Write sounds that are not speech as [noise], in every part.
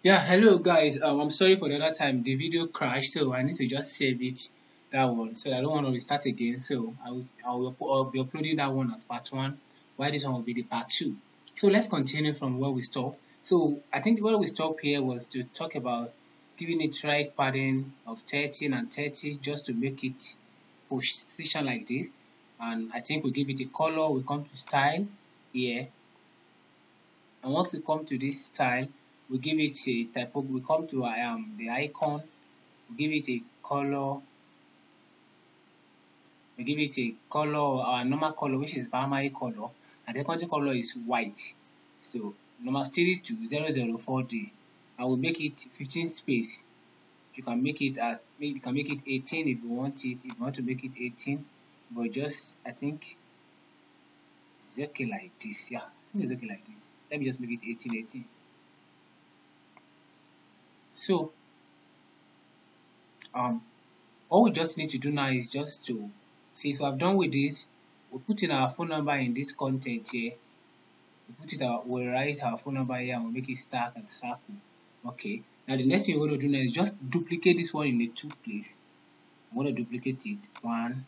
Yeah, hello guys. Um, I'm sorry for the other time the video crashed, so I need to just save it that one. So I don't want to restart again. So I will, I will I'll be uploading that one as part one, while this one will be the part two. So let's continue from where we stopped. So I think where we stopped here was to talk about giving it right padding of 13 and 30 just to make it position like this. And I think we give it a color. We come to style here, and once we come to this style we give it a type of, we come to um, the icon, we give it a color, we give it a color, our normal color, which is primary color, and the country color is white. So number 32004D, I will make it 15 space. You can make it as you can make it 18 if you want it. If you want to make it 18, but just I think it's okay like this. Yeah, I think it's okay like this. Let me just make it 18, 18. So um, all we just need to do now is just to. So I've done with this. We put in our phone number in this content here. We put it our, we write our phone number here and we make it stack and circle. Okay. Now the next thing we're going to do now is just duplicate this one in the two place. I'm going to duplicate it one,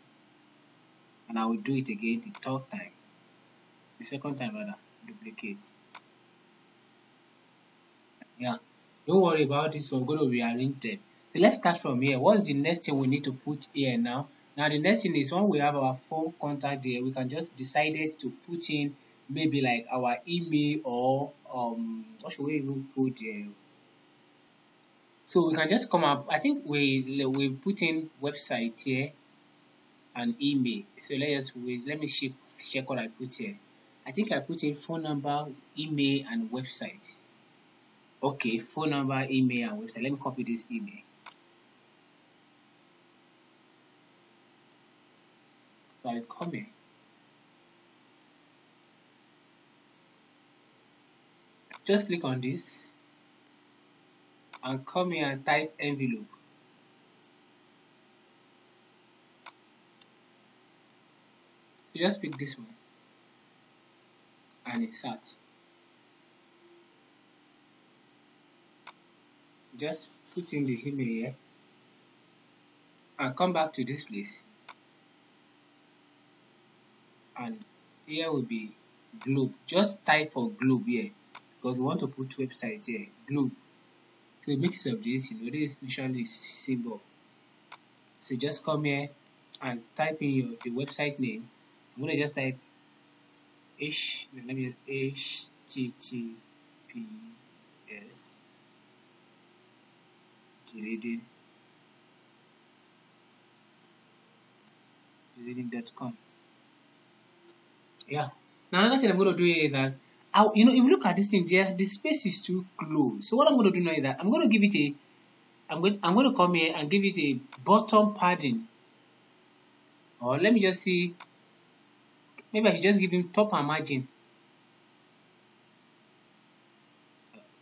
and I will do it again the third time. The second time rather, duplicate. Yeah. Don't worry about this, we're going to rearrange them. So let's start from here. What's the next thing we need to put here now? Now the next thing is when we have our phone contact there, we can just decide to put in maybe like our email or um what should we even put there? So we can just come up. I think we we put in website here and email. So let us we let me check check what I put here. I think I put in phone number, email, and website. Okay, phone number, email, and website. Let me copy this email. So I. Just click on this and come here and type envelope. You just pick this one and insert. Just put in the email here and come back to this place. And here will be globe. Just type for globe here because we want to put websites here globe. So mix of this you know this usually symbol. So just come here and type in your the website name. I'm going to just type h let me just https reading dleading.com yeah. Now another thing i'm going to do is that I, you know if you look at this thing here the space is too close. So what i'm going to do now is that i'm going to give it a i'm going i'm going to come here and give it a bottom padding. Or let me just see maybe i should just give him top and margin.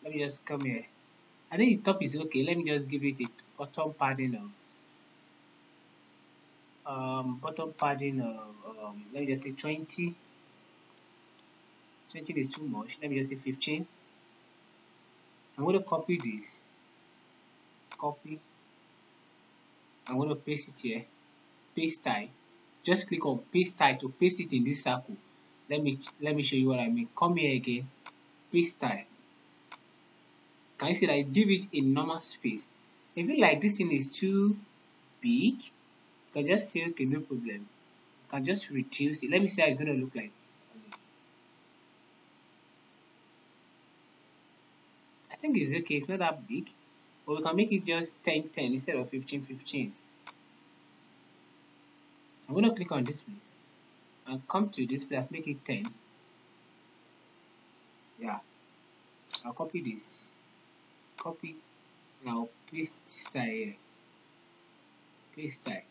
Let me just come here I think the top is okay. Let me just give it a bottom padding of um, bottom padding of um, let me just say 20. 20 is too much. Let me just say 15. I'm going to copy this. Copy. I'm going to paste it here. Paste type. Just click on paste type to paste it in this circle. Let me let me show you what I mean. Come here again. Paste type can you see that I give it a normal space? If you like this thing is too big. You can just say okay no problem. You can just reduce it. Let me see how it's going to look like. I think it's okay. It's not that big. But we can make it just 10 10 instead of 15 15 I'm going to click on this place. And come to this place. Make it 10 yeah. I'll copy this copy. Now paste style here. Paste style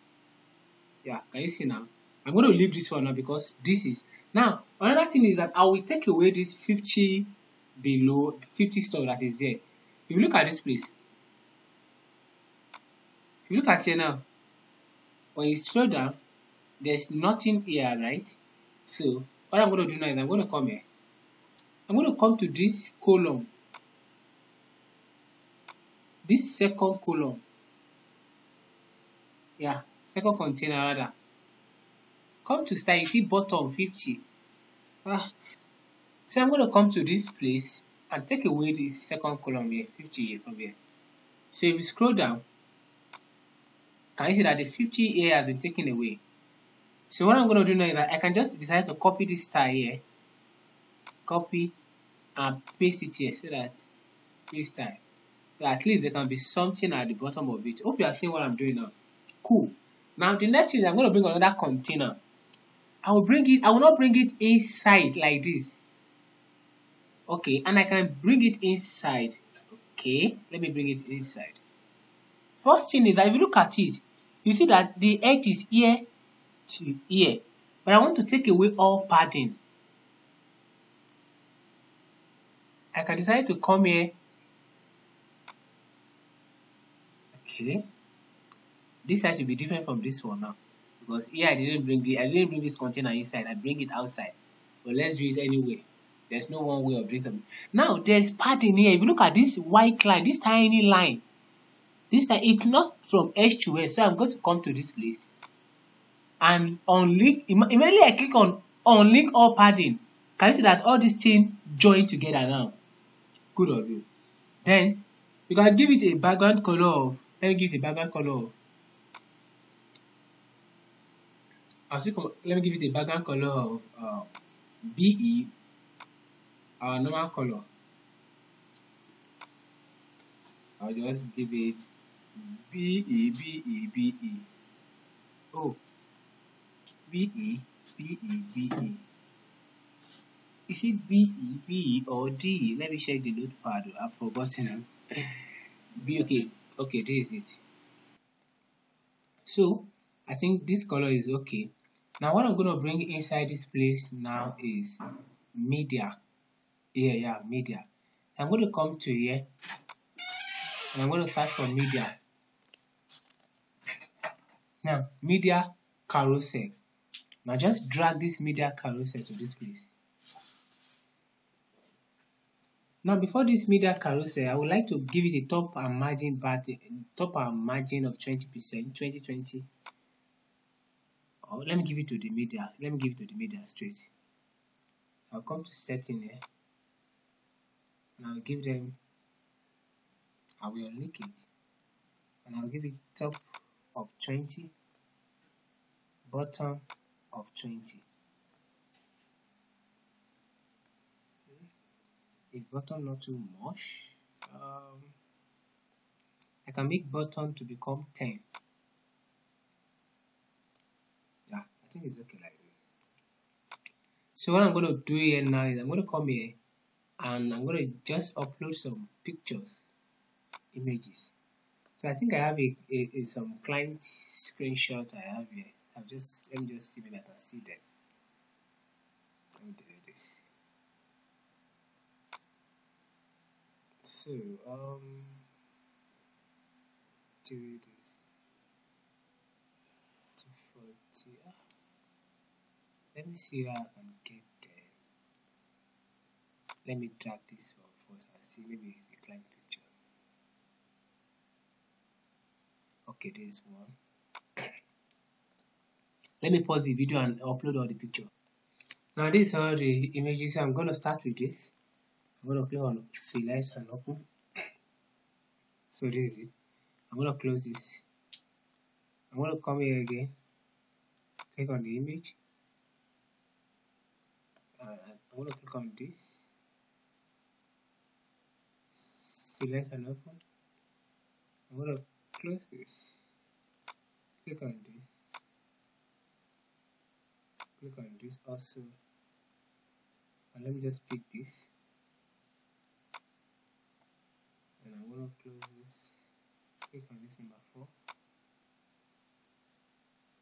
yeah can you see now? I'm going to leave this one now because this is now another thing is that i will take away this 50 below 50 stock that is there if you look at this place if you look at here now when you scroll down there's nothing here right? So what i'm going to do now is i'm going to come here. I'm going to come to this column this second column. Yeah second container rather. Come to style you see bottom 50 ah. So i'm going to come to this place and take away this second column here 50 here from here. So if you scroll down can you see that the 50 here has been taken away? So what i'm going to do now is that i can just decide to copy this style here. Copy and paste it here so that this time at least there can be something at the bottom of it. Hope you are seeing what i'm doing now. Cool. Now the next thing is i'm going to bring another container. I will bring it i will not bring it inside like this. Okay and i can bring it inside. Okay let me bring it inside. First thing is that if you look at it you see that the edge is here to here. But i want to take away all padding. I can decide to come here. Okay. This side will be different from this one now. Because here I didn't bring the I didn't bring this container inside, I bring it outside. But let's do it anyway. There's no one way of doing something. Now there's padding here. If you look at this white line, this tiny line, this time it's not from edge to edge. So I'm going to come to this place and unlink immediately I click on unlink all padding. Can you see that all these things join together now? good of you. Then you can give it a background color of, let me give it a background color I'll let me give it a background color of uh, BE, our normal color. I'll just give it BE, BE, BE. Oh, BE, BE, BE. Is it B, E, B or D? Let me check the notepad. I've forgotten. [laughs] B, okay. Okay, this is it. So, I think this color is okay. Now, what I'm going to bring inside this place now is media. Yeah, yeah, media. I'm going to come to here and I'm to search for media. Now, media carousel. Now, just drag this media carousel to this place. Now before this media carousel, I would like to give it a top and margin button, top and margin of 20%, 20, 20. Or let me give it to the media. Let me give it to the media straight. I'll come to setting here. I'll give them, I will link it. And I'll give it top of 20, bottom of 20. Is bottom not too much. Um, I can make button to become 10 yeah I think it's okay like this. So what I'm going to do here now is I'm going to come here and I'm going to just upload some pictures images. So I think I have a, a, a some client screenshot I have here. I'll just let me just see if I can see them let me delete this so um do this 240 ah. let me see how I can get there. Let me drag this one first and see. Maybe it's a client picture. Okay there's one. [clears throat] Let me pause the video and upload all the picture. Now these are the images i'm going to start with this I'm going to click on select and open. So this is it. I'm going to close this. I'm going to come here again. Click on the image. I'm going to click on this. Select and open. I'm going to close this. Click on this. Click on this also. And let me just pick this. I'm to close this click on this number 4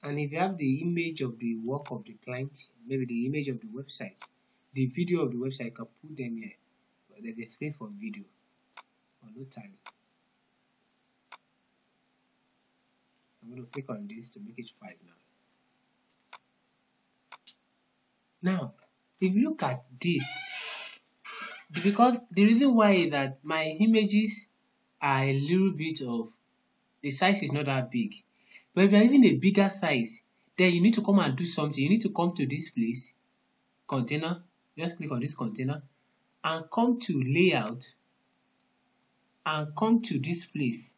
and if you have the image of the work of the client maybe the image of the website the video of the website you can put them here. There's a space for video. Or no time. I'm going to click on this to make it 5 now. Now if you look at this because the reason why is that my images are a little bit of the size is not that big. But if you're using a bigger size, then you need to come and do something. You need to come to this place, container, just click on this container and come to layout and come to this place.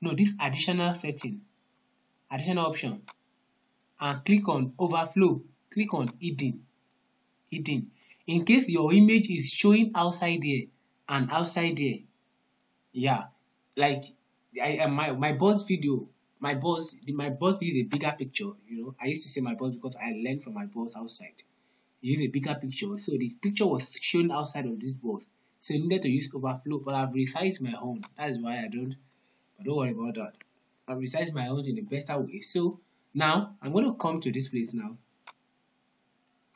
No, this additional setting, additional option and click on overflow, click on hidden, hidden. In case your image is showing outside there and outside there, yeah, like I, my my boss video my boss my boss is a bigger picture you know. I used to say my boss because i learned from my boss outside. He used a bigger picture. So the picture was shown outside of this boss. So I needed to use overflow but i've resized my own. That's why i don't but don't worry about that. I've resized my own in a better way. So now i'm going to come to this place now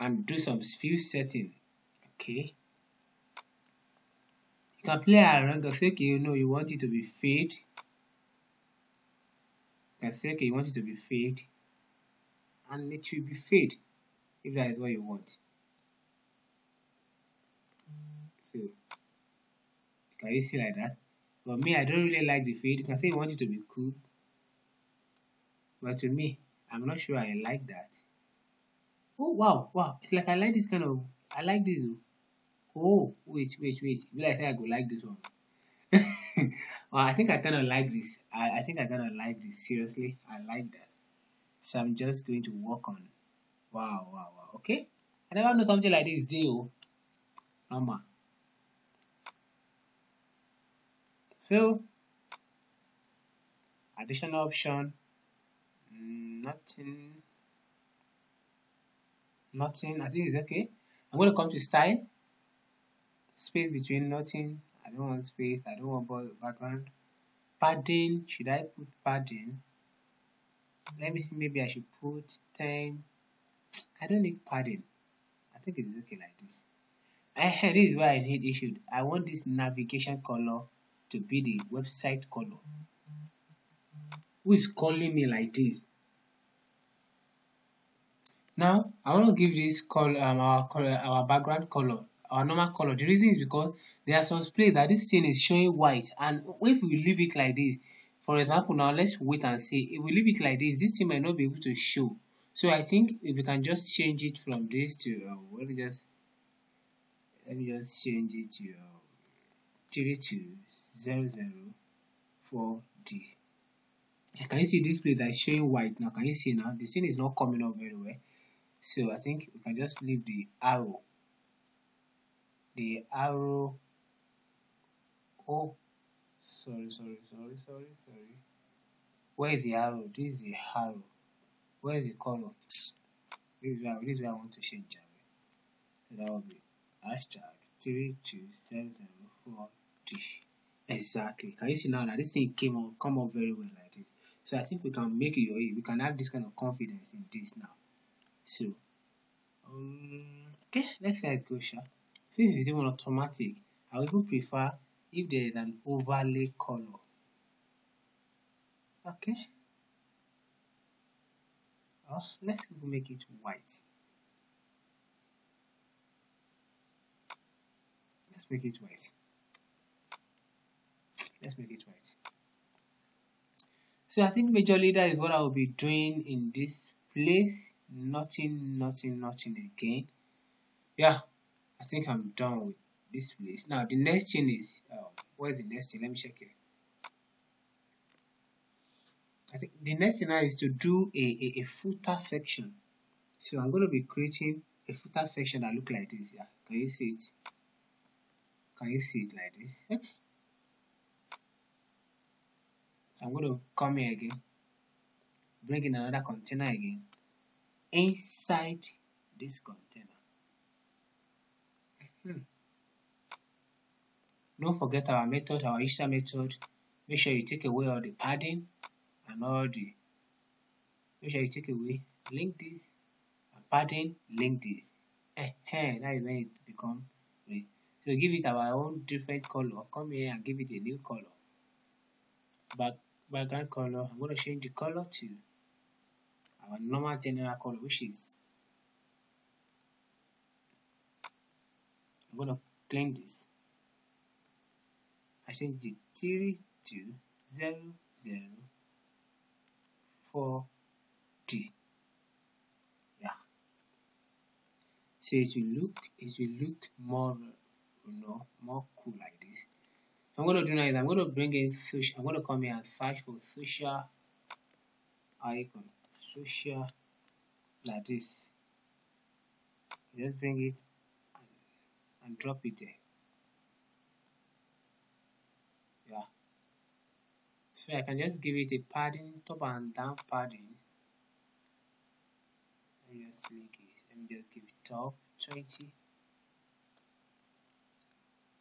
and do some few setting okay? You can play around of okay you know you want it to be fade. Can say okay you want it to be fade and it will be fade if that is what you want. So can you see like that? But me i don't really like the fade. You can say you want it to be cool but to me i'm not sure i like that oh wow wow it's like i like this kind of i like this oh, oh wait wait wait will i say i go like this one [laughs] well, I think I kind of like this. I, I think I kind of like this. Seriously, I like that. So I'm just going to work on. Wow, wow, wow. Okay. I never know something like this, J.O. Mama. So, additional option, nothing, nothing, I think it's okay. I'm going to come to style, space between nothing, I don't want space, I don't want background. Padding, should I put padding? Let me see, maybe I should put 10. I don't need padding. I think it's okay like this. And this is why I need issued. I want this navigation color to be the website color. Who is calling me like this? Now, I want to give this color, um, our color, our background color our normal color. The reason is because there are some places that this thing is showing white and if we leave it like this, for example now let's wait and see, if we leave it like this, this thing might not be able to show. So I think if we can just change it from this to, uh, let me just, let me just change it to uh, 32004D. Can you see this place that is showing white now? Can you see now? The thing is not coming up very well. So I think we can just leave the arrow. The arrow. Oh sorry sorry sorry sorry sorry. Where is the arrow? This is the arrow. Where is the color this is where this is where I want to change it that will be hashtag three two seven seven four D exactly. Can you see now that this thing came on come up very well like this? So I think we can make it we can have this kind of confidence in this now so um okay let's let go sha since it's even automatic, I would even prefer if there is an overlay color. Okay. Oh, let's make it white. Let's make it white. Let's make it white. So I think major leader is what I will be doing in this place. Nothing, nothing, nothing again. Yeah, I think I'm done with this place. Now the next thing is, um, what is the next thing? Let me check it. I think the next thing now is to do a, a, a footer section. So I'm going to be creating a footer section that look like this. Yeah, can you see it? Can you see it like this? Okay. I'm going to come here again, bring in another container again, inside this container. Hmm. Don't forget our method, our Easter method. Make sure you take away all the padding and all the. Make sure you take away, link this, padding, link this. Eh, eh, that is when it become red. So give it our own different color. Come here and give it a new color. Back background color. I'm going to change the color to our normal general color, which is I'm to clean this I change the three to zero zero four D. Yeah. So it will look it will look more you know more cool like this. I'm gonna do now is I'm gonna bring in social I'm gonna come here and search for social icon social like this. Just bring it and, and drop it there. Yeah. So I can just give it a padding, top and down padding. Let me just link it. Let me just give it top 20,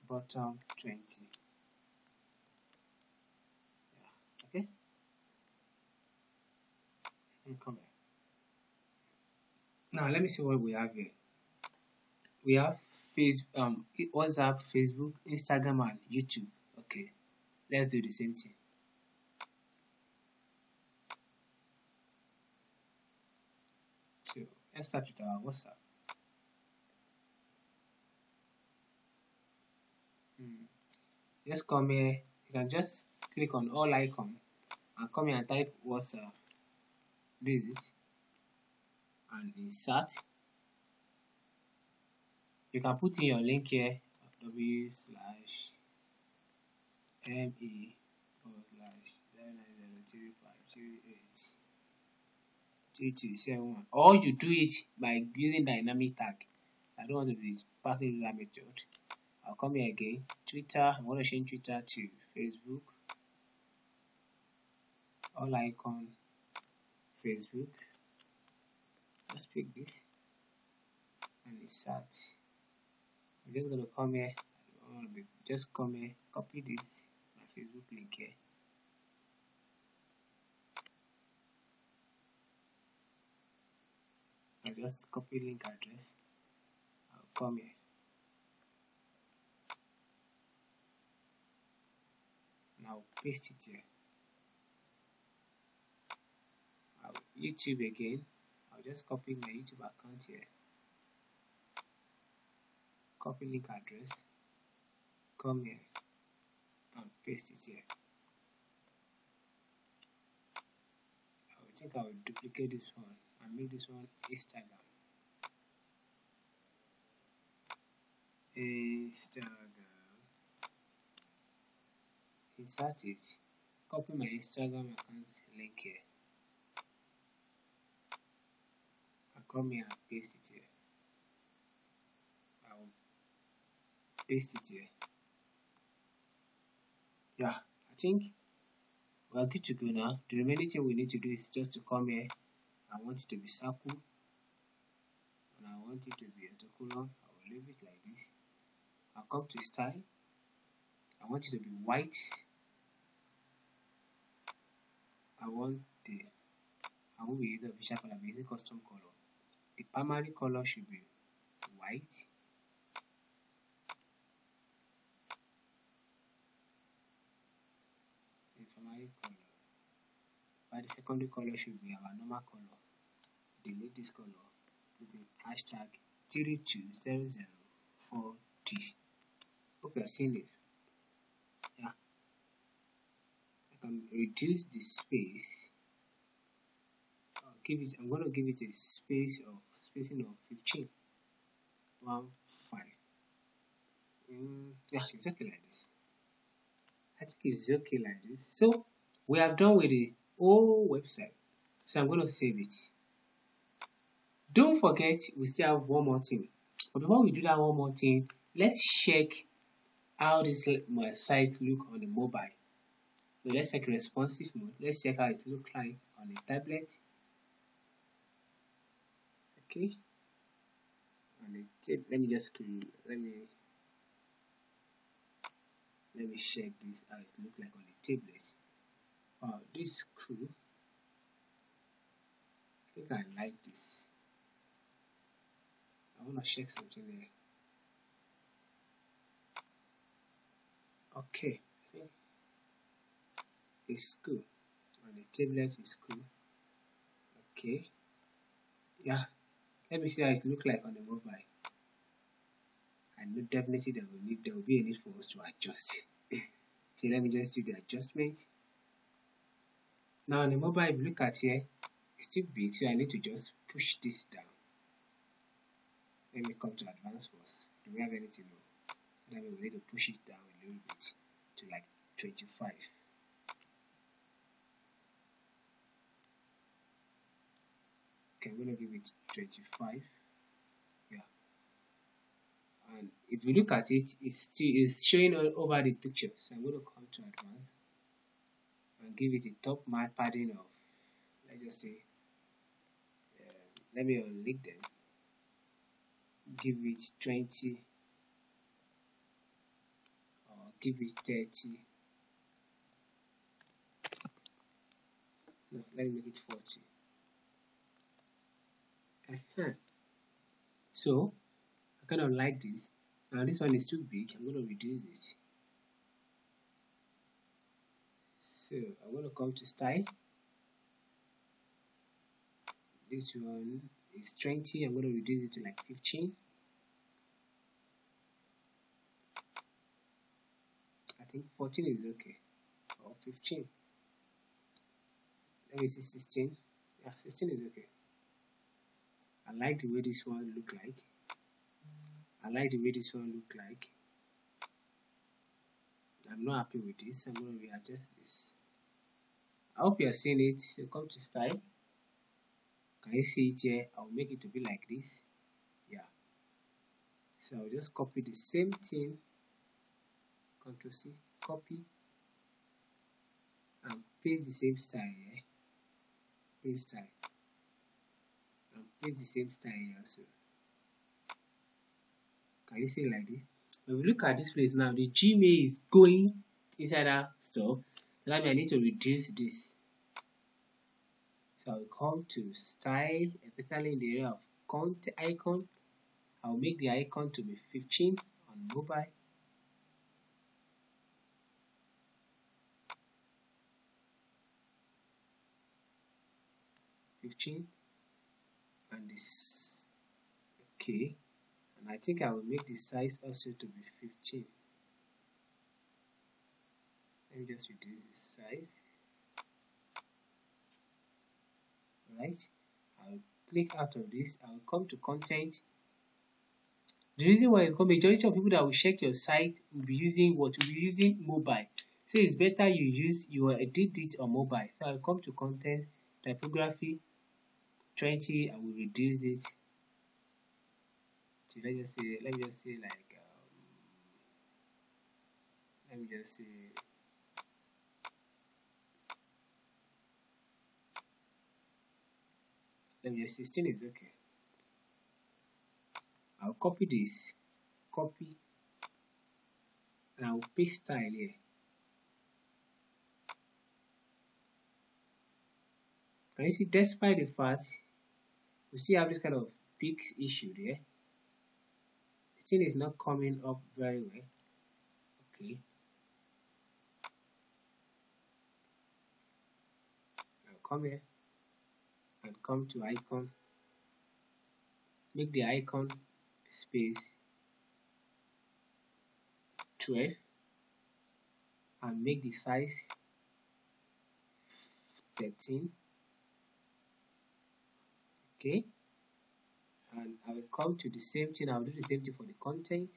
bottom 20. Yeah. Okay. And back. Now let me see what we have here. We have face um WhatsApp, Facebook, Instagram, and YouTube. Okay, let's do the same thing. So let's start with our WhatsApp. Hmm. Just come here. You can just click on all icon and come here and type WhatsApp. This is it and insert you can put in your link here w slash slash eight three two seven one. Or you do it by using dynamic tag. I don't want to be passing that method. I'll come here again. Twitter i'm going to change twitter to facebook. All icon facebook. Just pick this. And insert I'm just gonna come here just come here copy this. My Facebook link here. I just copy link address. I'll come here. Now paste it here I'll YouTube again I'll just copy my YouTube account here. Copy link address. Come here and paste it here. I think I will duplicate this one and make this one Instagram. Instagram. Insert it. Copy my Instagram account link here. Come here and paste it here. I'll paste it here. Yeah I think we are good to go now. The remaining thing we need to do is just to come here. I want it to be circle. And I want it to be a autocolor I will leave it like this. I'll come to style. I want it to be white. I want the I won't be using official color, I'm using custom color the primary color should be white. The primary color. While the secondary color should be our normal color. Delete this color put a hashtag 32004d hope you are seeing it. Yeah. I can reduce the space give it I'm going to give it a space of spacing of 15 1 5 mm, yeah it's okay like this. I think it's okay like this. So we have done with the whole website. So I'm going to save it. Don't forget we still have one more thing. But before we do that one more thing let's check how this my site look on the mobile. So let's check responsive mode. Let's check how it look like on the tablet okay. Let me just let me let me check this how it look like on the tablet. Wow this screw I think I like this. I want to check something there okay I think it's cool on the tablet is cool okay. Yeah let me see how it look like on the mobile. I know definitely there will need there will be a need for us to adjust. [laughs] So let me just do the adjustment. Now on the mobile, if you look at here, it's still big, so I need to just push this down. Let me come to advanced first. Do we have anything? No. Then we need to push it down a little bit to like 25. Okay, I'm gonna give it 25. Yeah. And if you look at it, it's still it's showing all over the picture. So I'm gonna come to advanced and give it a top mark padding of let's just say uh, let me unlink them give it 20 or give it 30 no let me make it 40 uh so I kind of like this. Now this one is too big. I'm to reduce it. So I'm to come to style. This one is 20 I'm to reduce it to like 15 I think 14 is okay. Or 15 let me see 16 yeah 16 is okay I like the way this one look like. I like the way this one look like. I'm not happy with this. I'm going to readjust this. I hope you are seeing it. So come to style. Can you see it here? I'll make it to be like this. Yeah. So I'll just copy the same thing. Control C copy. And paste the same style here. Paste style paste the same style also can you see like this? When we look at this place now the gmail is going inside that stuff that means I need to reduce this. So I'll come to style, especially in the area of content icon. I'll make the icon to be 15 on mobile. Fifteen and this okay and I think I will make the size also to be 15 let me just reduce the size. Right I'll click out of this. I'll come to content. The reason why because majority of people that will check your site will be using what? Will be using mobile. So it's better you use you edit it on mobile. So I'll come to content typography 20 I will reduce it to let's just say let me just say like um, let me just say let me just 16 is okay. I'll copy this copy and I'll paste style here. Can you see despite the fact we still have this kind of peaks issue there. The thing is not coming up very well. Okay. I'll come here and come to icon. Make the icon space 12 and make the size 13 okay. And I will come to the same thing. I will do the same thing for the content.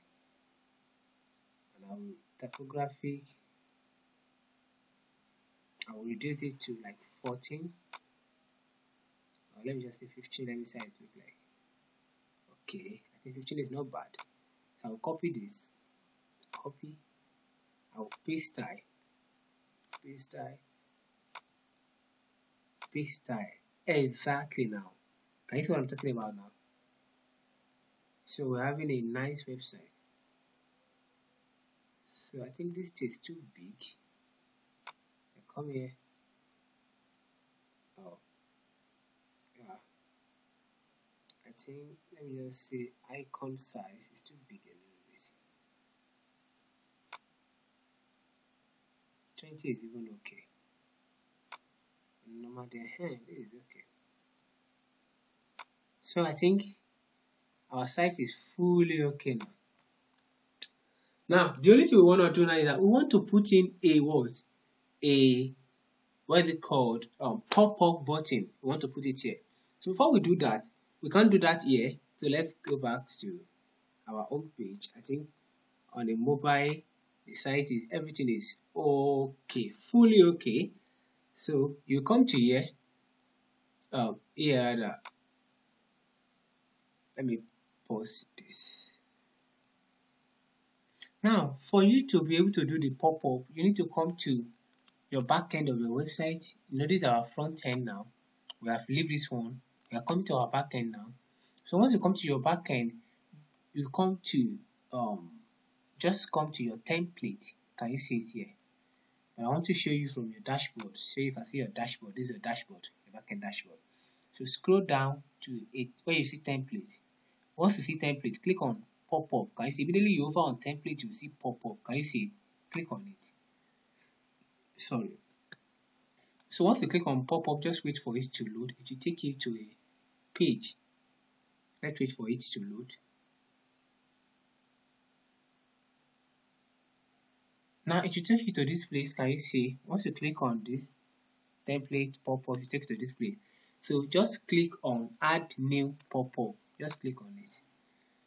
And I will typographic I will reduce it to like 14 or let me just say 15 let me see how it look like. Okay. I think 15 is not bad. So I'll copy this. Copy. I'll paste style paste style paste style exactly now see what I'm talking about now. So we're having a nice website. So I think this is too big. I come here. Oh. Yeah I think let me just say icon size is too big a little bit 20 is even okay. No matter hand is okay so I think our site is fully okay now Now, the only thing we want to do now is that we want to put in a what? A, what is it called? Um, pop-up button. We want to put it here. So before we do that, we can't do that here. So let's go back to our home page. I think on the mobile, the site is, everything is okay, fully okay. So you come to here, um, here, let me pause this. Now, for you to be able to do the pop-up, you need to come to your back end of your website. Notice our front end now. We have leave this one. We are coming to our back end now. So once you come to your back end, you come to um just come to your template. Can you see it here? And I want to show you from your dashboard so you can see your dashboard. This is your dashboard, your backend dashboard. So scroll down to it where you see template. Once you see template, click on pop-up. Can you see immediately you over on template you see pop-up. Can you see it? Click on it. Sorry. So once you click on pop-up, just wait for it to load. It will take you to a page. Let's wait for it to load. Now it will take you to this place. Can you see? Once you click on this template pop-up, you take to this place. So just click on add new pop-up. Just click on it.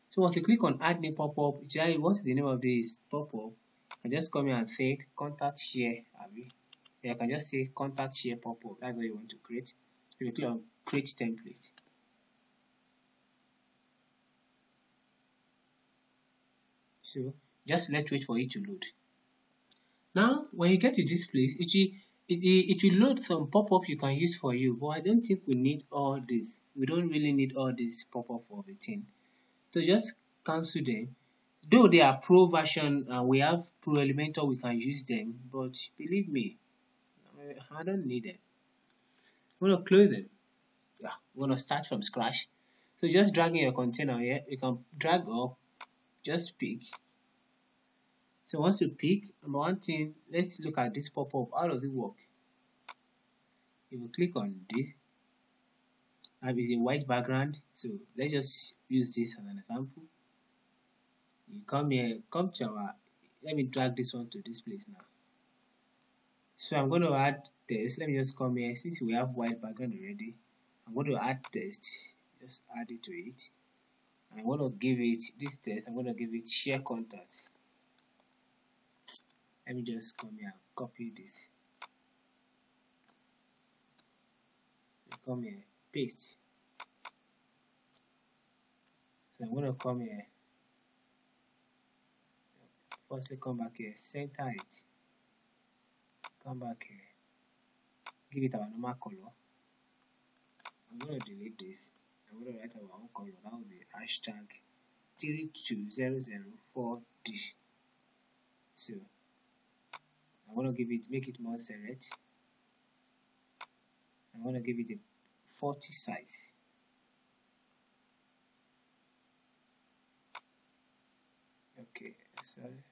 So once you click on add new pop-up, what is the name of this pop-up? I just come here and say contact share. Yeah, I can just say contact share pop-up. That's what you want to create. So you click on create template. So just let's wait for it to load. Now, when you get to this place, it will it, it will load some pop-up you can use for you but I don't think we need all this. We don't really need all this pop-up for the thing. So just cancel them. Though they are pro version and we have pro elementor we can use them but believe me I don't need it I'm gonna close them? Yeah we're gonna start from scratch? So just dragging your container here you can drag up just pick so once you pick, number one thing, let's look at this pop-up. How does it work? If you click on this, and it's a white background. So let's just use this as an example. You come here, come to our, let me drag this one to this place now. So I'm going to add text. Let me just come here. Since we have white background already, I'm going to add text. Just add it to it. And I'm going to give it this text. I'm going to give it share contact let me just come here and copy this. Come here paste. So I'm to come here. Firstly come back here center it. Come back here. Give it our normal color. I'm to delete this. I'm to write our own color. That will be hashtag 32004D so I want to give it make it more select I want to give it a 40 size. Okay sorry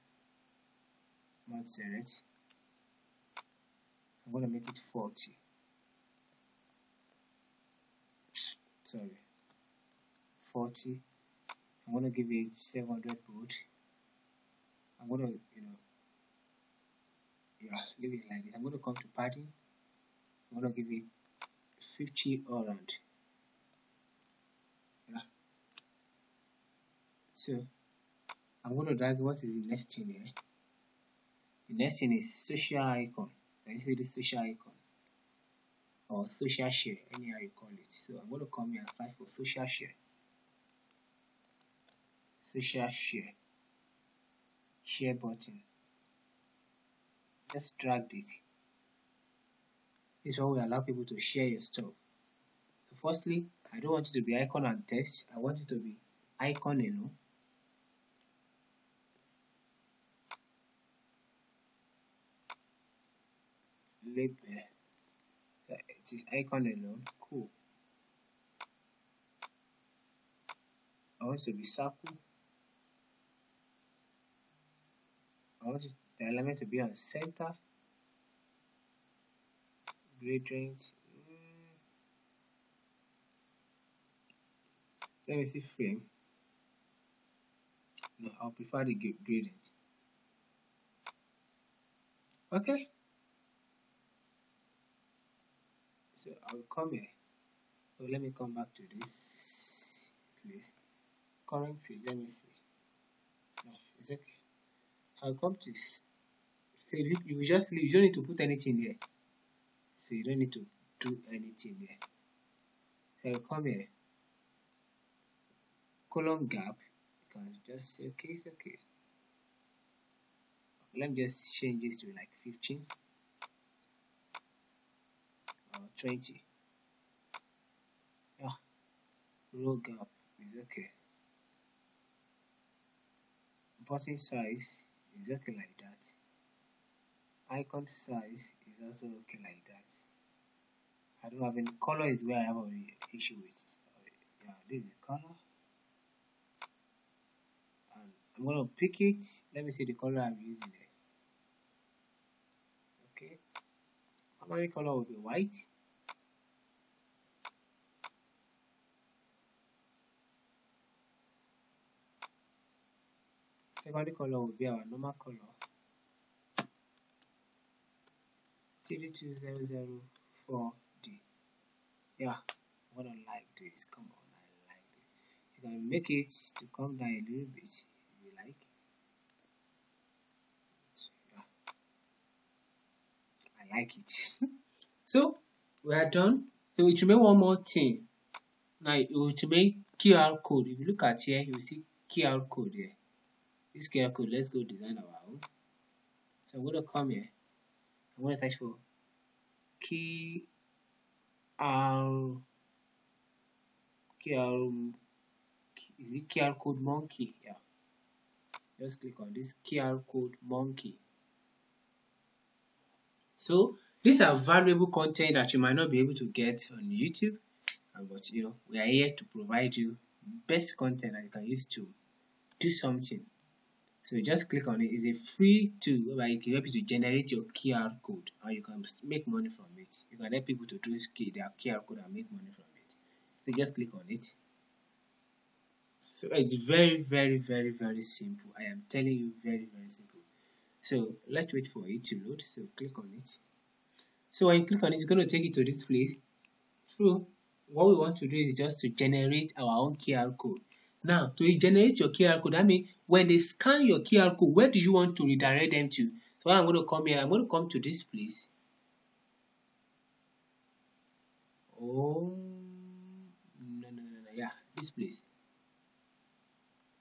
not select I'm going to make it 40 sorry. 40 I'm going to give it 700 bold I'm going to you know yeah leave it like this i'm going to come to padding i'm going to give it 50 around yeah. So i'm going to drag what is the next thing here the next thing is social icon. You see the social icon? Or social share anyhow you call it. So i'm going to come here and find for social share. Social share. Share button just drag it. This one will allow people to share your stuff. So firstly I don't want it to be icon and text. I want it to be icon alone. Label eh, eh, it is icon alone. Cool. I want it to be circle. I want it the element to be on center. Gradient. Mm. let me see frame. No I'll prefer the gradient. Okay. So I'll come here. So let me come back to this place. Current page let me see. No it's okay. I'll come to you, just leave you don't need to put anything here. So you don't need to do anything here. So I'll come here. Column gap. You can just say okay it's okay. Let me just change this to like 15 or 20 yeah row gap. Is okay. Button size is okay like that icon size is also okay like that. I don't have any color is where I have an issue with. Yeah this is the color. And I'm to pick it. Let me see the color I'm using there okay. Primary color will be white? Secondary color will be our normal color 32004D yeah what I'm gonna like this come on I like it you can make it to come down a little bit if you like I like it. [laughs] so we are done. So it remain one more thing. Now it will make QR code. If you look at here, you will see QR code here. This QR code, let's go design our own. So I'm to come here. I'm going to search for QR QR is it QR code monkey? Yeah. Just click on this QR code monkey. So these are valuable content that you might not be able to get on YouTube, but you know we are here to provide you best content that you can use to do something. So just click on it. It's a free tool where it can help you to generate your QR code and you can make money from it. You can help people to do their QR code and make money from it. So just click on it. So it's very, very, very, very simple. I am telling you very, very simple. So let's wait for it to load. So click on it. So when you click on it, it's going to take you to this place. So what we want to do is just to generate our own QR code. Now, to generate your QR code, that means when they scan your QR code, where do you want to redirect them to? So I'm going to come here, I'm going to come to this place. Oh, no, no, no, no, yeah, this place.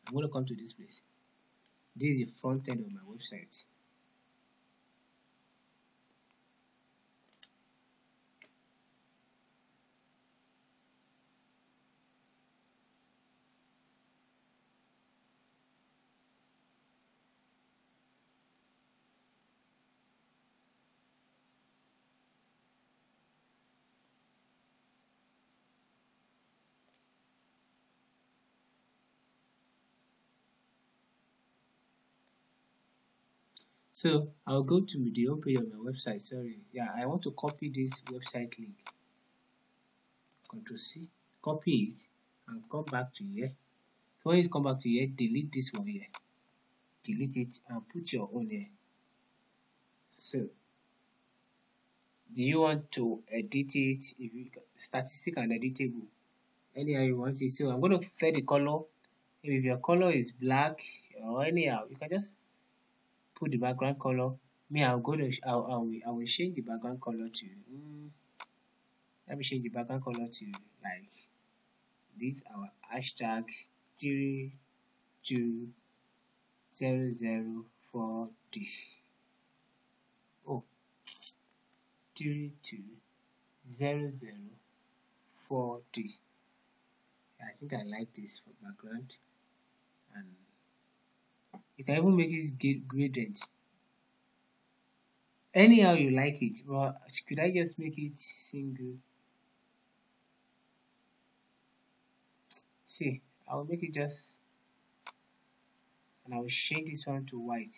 I'm going to come to this place. This is the front end of my website. So I'll go to the page of my website. Sorry, yeah, I want to copy this website link. Control C, copy it, and come back to here. So when you come back to here, delete this one here. Delete it and put your own here. So, do you want to edit it? If you statistic and editable, anyhow you want it. So I'm going to set the color. If your color is black or anyhow, you can just put the background color. Me i'll go to i'll, I, will, I will change the background color to mm, let me change the background color to like this our hashtag three two zero zero four d. Oh three two zero zero four d. I think i like this for background and you can even make it gradient. Anyhow you like it but could I just make it single? See I will make it just and I will change this one to white.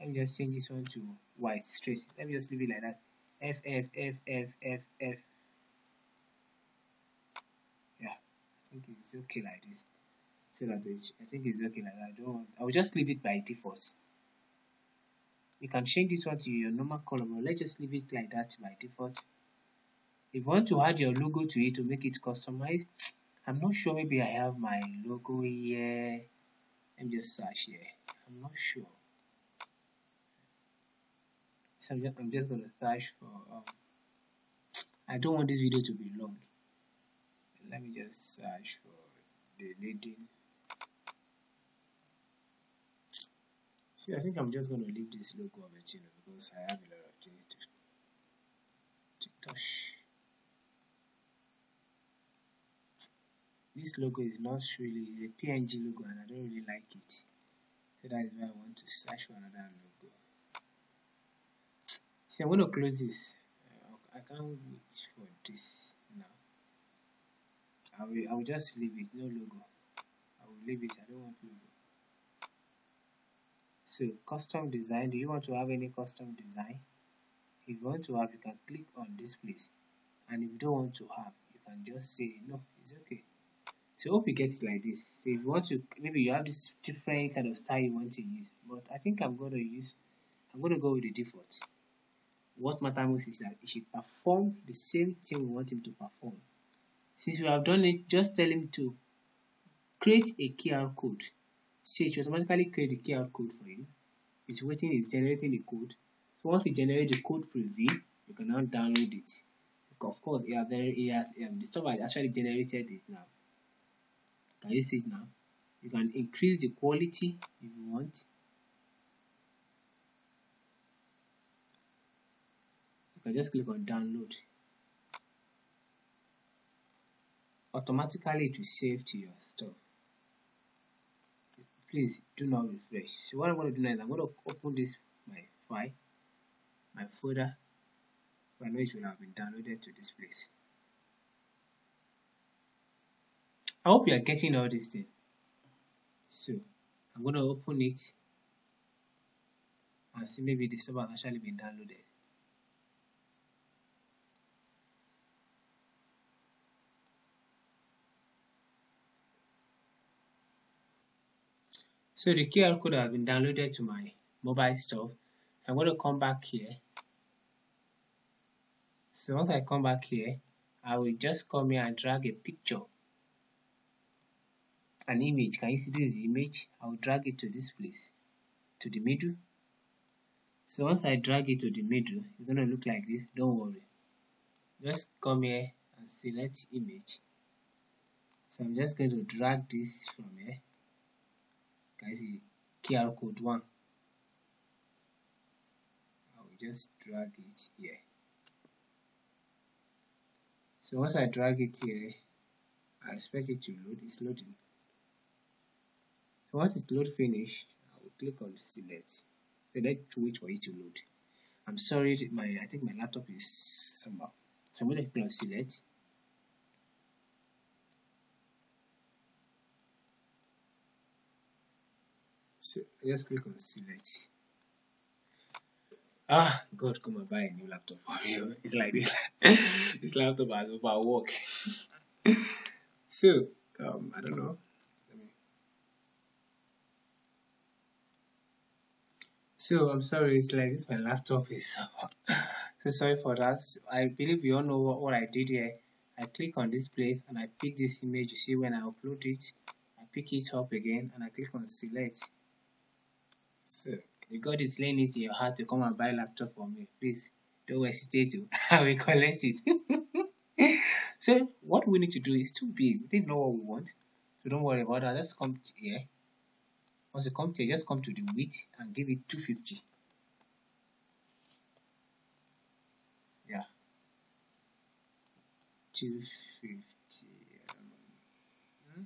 Let me just change this one to white straight. Let me just leave it like that. F F F F F F. Yeah I think it's okay like this so that I think it's okay like that. I don't want, I will just leave it by default. you can change this one to your normal color but let's just leave it like that by default. If you want to add your logo to it to make it customized [tsk] i'm not sure maybe i have my logo here. Let me just search here. I'm not sure. So i'm just, I'm just gonna search for um, [tsk] i don't want this video to be long. Let me just search for Dleading see i think i'm just going to leave this logo of know because i have a lot of things to to touch. This logo is not really a png logo and i don't really like it. So that is why i want to search for another logo. See i'm going to close this. I can't wait for this now. I will i will just leave it no logo. I will leave it i don't want logo so custom design do you want to have any custom design if you want to have you can click on this place and if you don't want to have you can just say no it's okay so hope you get it like this. So if you want to, maybe you have this different kind of style you want to use, but I think I'm going to use, I'm going to go with the default. What matters most is that it should perform the same thing we want him to perform. Since we have done it, just tell him to create a QR code. So it automatically create the QR code for you. It's waiting, it's generating the code. So once it generates the code preview, you can now download it. Of course, yeah, very, yeah, um, the I actually generated it now. Can you see it now? You can increase the quality if you want. You can just click on download. Automatically it will save to your stuff. Please do not refresh. So what I'm going to do now is I'm going to open this my file, my folder. Know it will have been downloaded to this place. I hope you are getting all this thing. So I'm going to open it and see maybe the stuff has actually been downloaded. So the QR code has been downloaded to my mobile stuff. I'm going to come back here. So once I come back here, I will just come here and drag a picture an image. Can you see this image? I'll drag it to this place to the middle. So once I drag it to the middle it's gonna look like this. Don't worry. Just come here and select image. So I'm just going to drag this from here can see QR code 1 I will just drag it here so once I drag it here I expect it to load it's loading once it load finish, I will click on select. So let's wait for it to load. I'm sorry, my I think my laptop is somehow. So I'm going to click on select. So just click on select. Ah, God, come and buy a new laptop for me. [laughs] It's like this. [laughs] this laptop has overworked. [laughs] so, um, I don't know. So I'm sorry, it's like this. My laptop is so sorry for that. I believe you all know what, what I did here. I click on this place and I pick this image. You see when I upload it, I pick it up again and I click on select. So you got this laying it in your heart to come and buy laptop for me. Please don't hesitate. [laughs] I will collect it. [laughs] so what we need to do is too big. This is not what we want. So don't worry about that. Just come here once you come here, just come to the width and give it 250. Yeah. 250. Um, hmm?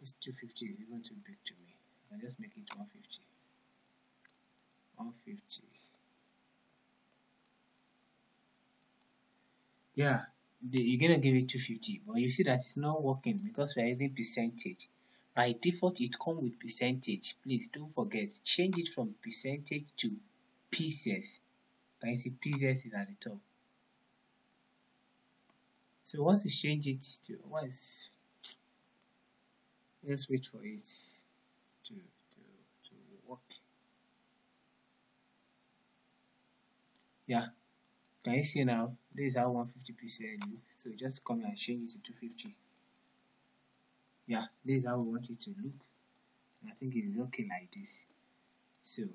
This 250 is even too big to me. Can just make it 150. 150. Yeah, you're gonna give it 250, but you see that it's not working because we're using percentage. By default it comes with percentage. Please don't forget change it from percentage to pieces. Can you see pieces is at the top? So once you change it to once let's wait for it to to to work. Yeah. Can you see now? This is how 150 pixel look so just come and change it to 250 yeah this is how we want it to look. I think it's okay like this. So you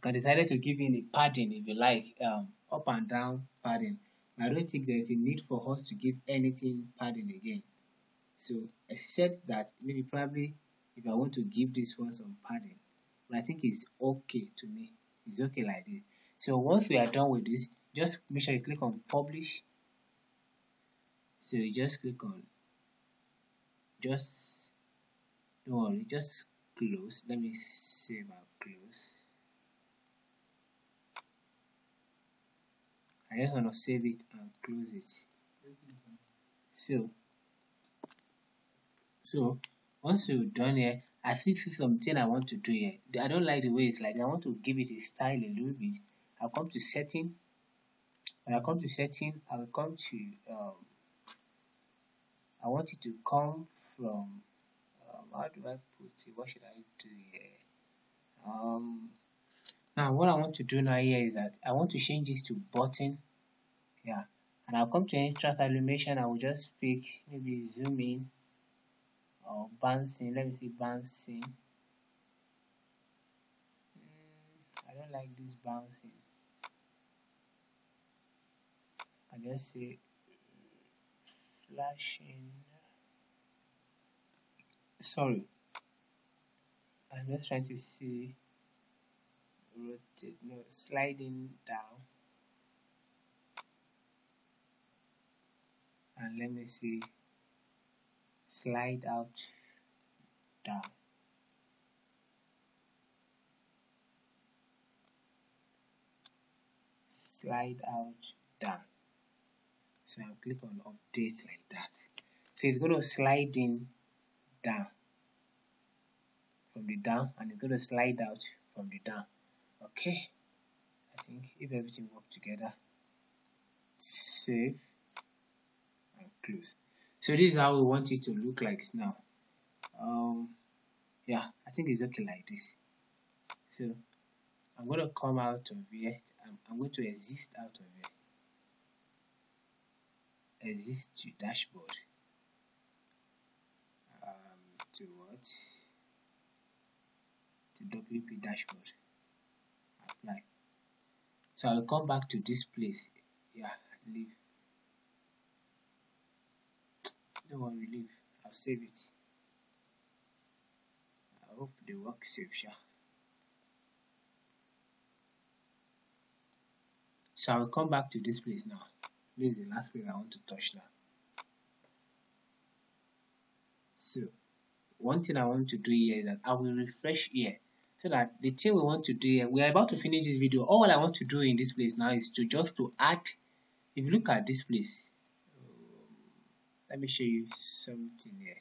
can decide to give in a padding if you like um, up and down padding. I don't think there's a need for us to give anything padding again. So except that maybe probably if I want to give this one some padding but I think it's okay to me. It's okay like this. So once we are done with this just make sure you click on publish. So you just click on just don't worry just close. Let me save and close. I just want to save it and close it. So so once you're done here I think this is something I want to do here. I don't like the way it's like I want to give it a style a little bit. I'll come to setting when I come to setting I will come to um, I want it to come from um, how do I put it? What should I do here? Um now what I want to do now here is that I want to change this to button. Yeah. And I'll come to extract animation. I will just pick maybe zoom in or bouncing let me see bouncing. Mm, I don't like this bouncing. I just say flashing. Sorry. I'm just trying to see rotate no sliding down. And let me see slide out down. Slide out down. So I'll click on update like that. So it's going to slide in down. From the down and it's going to slide out from the down. Okay. I think if everything works together save and close so this is how we want it to look like now. Um yeah I think it's okay like this. So I'm going to come out of here. I'm, I'm going to exist out of here. Exist to dashboard. Um, to what? To WP dashboard. Apply. So I'll come back to this place. Yeah leave don't worry leave I'll save it I hope the work safe sure. so I'll come back to this place now this is the last place I want to touch now. So one thing I want to do here is that I will refresh here so that the thing we want to do here, we are about to finish this video. All I want to do in this place now is to just to add, if you look at this place, let me show you something here.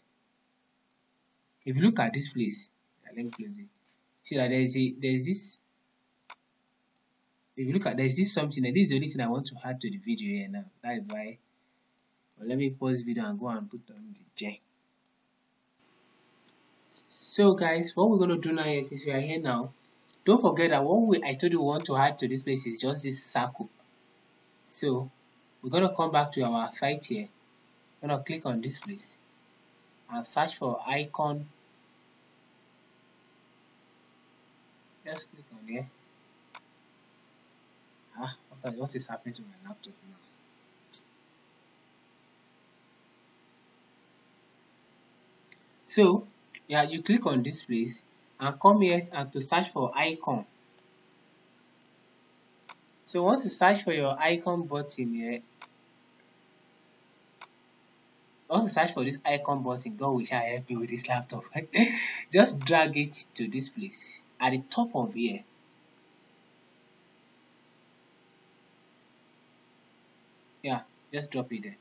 If you look at this place, let me close it. See that there is a there is this if you look at there's this something this is the only thing I want to add to the video here now. That is why well, let me pause the video and go and put on the gem so guys what we're to do now is since we are here now. Don't forget that what we I told you we want to add to this place is just this circle. So we're to come back to our site here I'm going to click on this place and search for icon just click on here Ah, okay what is happening to my laptop now? So, yeah, you click on this place and come here and to search for icon. So once you search for your icon button here, once you search for this icon button, God will shall help you with this laptop. [laughs] Just drag it to this place at the top of here. yeah just drop it there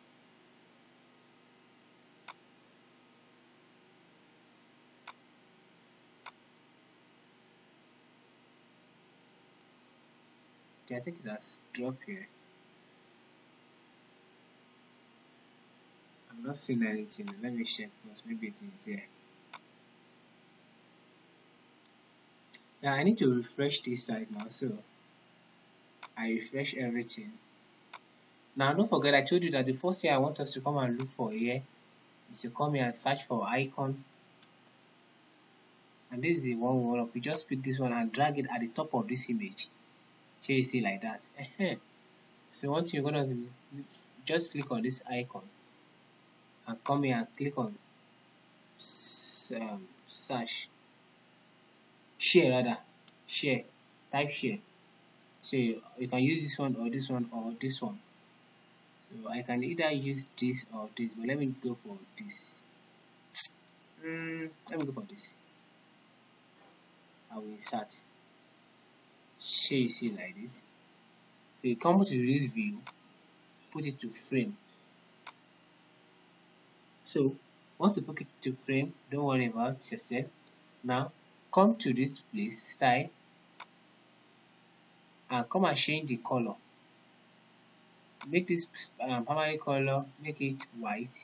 I think it has dropped here I'm not seeing anything. Let me check because maybe it is there. Yeah I need to refresh this side now so I refresh everything. Now don't forget I told you that the first thing I want us to come and look for here is to come here and search for icon. And this is the one we want. We just pick this one and drag it at the top of this image. So you see like that? [laughs] So once you're gonna just click on this icon and come here and click on um, search. Share rather. Share. Type share. So you, can use this one or this one or this one. So I can either use this or this but let me go for this. Mm, let me go for this. I will insert. Share see like this. So you come to this view put it to frame so once you put it to frame don't worry about yourself. Now come to this place style and come and change the color. Make this um, primary color make it white.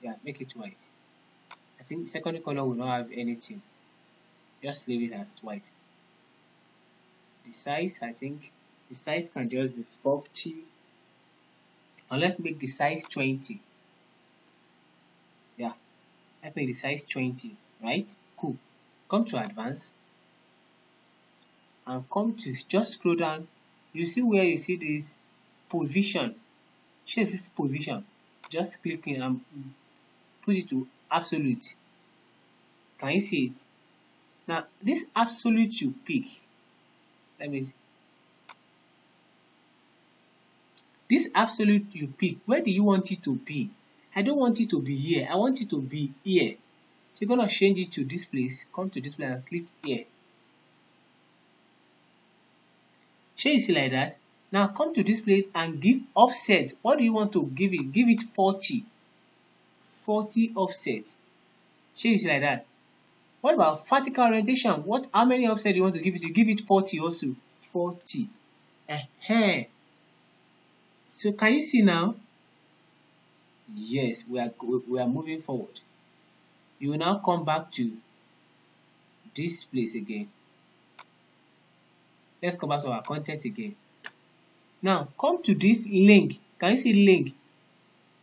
Yeah make it white. I think secondary color will not have anything. Just leave it as white. The size I think the size can just be 40 and let's make the size 20 yeah let's make the size 20 right? Cool. Come to advanced and come to just scroll down. You see where you see this position. Share this position. Just click in and put it to absolute. Can you see it? Now this absolute you pick. Let me see. This absolute you pick where do you want it to be? I don't want it to be here. I want it to be here. So you're gonna change it to this place. Come to this place and click here. Change it like that. Now come to this place and give offset. What do you want to give it? Give it 40 40 offset. Change it like that. What about vertical orientation? What how many offset do you want to give it? You give it 40 also. 40 uh -huh. So can you see now? Yes we are we are moving forward. You will now come back to this place again. Let's come back to our content again. Now come to this link. Can you see link?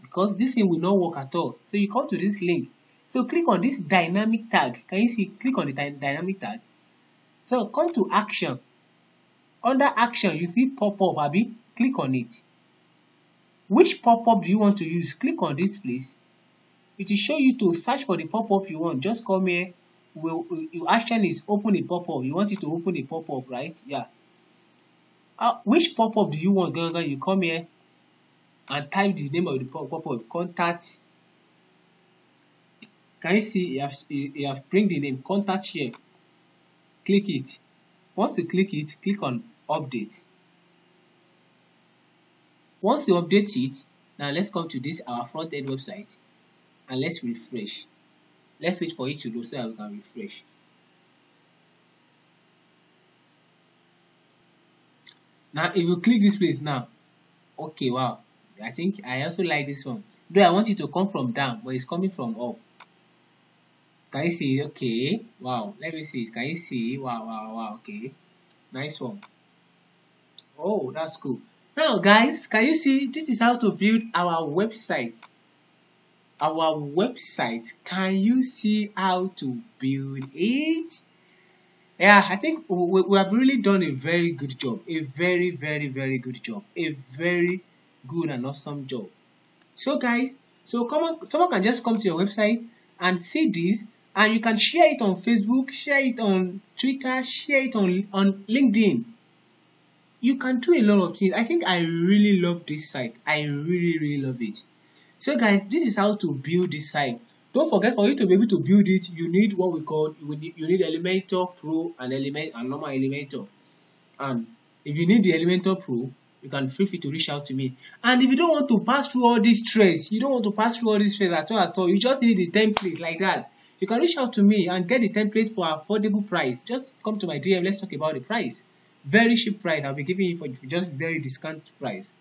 Because this thing will not work at all. So you come to this link. So click on this dynamic tag. Can you see? Click on the dy dynamic tag. So come to action. Under action you see pop-up abi? Click on it which pop-up do you want to use? Click on this place. It will show you to search for the pop-up you want. Just come here. Will your action is open a pop-up. You want it to open a pop-up right? Yeah. Uh, which pop-up do you want gangan? You come here and type the name of the pop-up. Contact. Can you see? You have you have bring the name. Contact here. Click it. Once you click it click on update once you update it now let's come to this our front end website and let's refresh. Let's wait for it to load so that we can refresh. Now if you click this place now okay wow. I think i also like this one. Though i want it to come from down but it's coming from up. Can you see? Okay wow. Let me see. Can you see? Wow wow wow. Okay. Nice one. Oh that's cool now guys. Can you see? This is how to build our website. Our website. Can you see how to build it? Yeah i think we, we have really done a very good job. A very very very good job. A very good and awesome job. So guys so come on someone can just come to your website and see this and you can share it on facebook share it on twitter share it on on linkedin you can do a lot of things. I think i really love this site i really really love it. So guys this is how to build this site don't forget for you to be able to build it you need what we call you need, elementor pro and element and normal elementor. And if you need the elementor pro you can feel free to reach out to me. And if you don't want to pass through all these stress you don't want to pass through all these stress at all at all you just need the template like that. You can reach out to me and get the template for affordable price. Just come to my dm let's talk about the price very cheap price i'll be giving you for just very discount price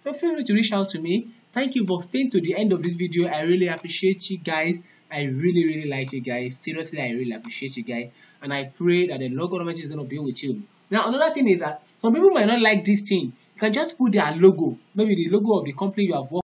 so feel free to reach out to me thank you for staying to the end of this video i really appreciate you guys I really, really like you guys. Seriously, I really appreciate you guys. And I pray that the Lord God Almighty is going to be with you. Now, another thing is that some people might not like this thing. You can just put their logo, maybe the logo of the company you have worked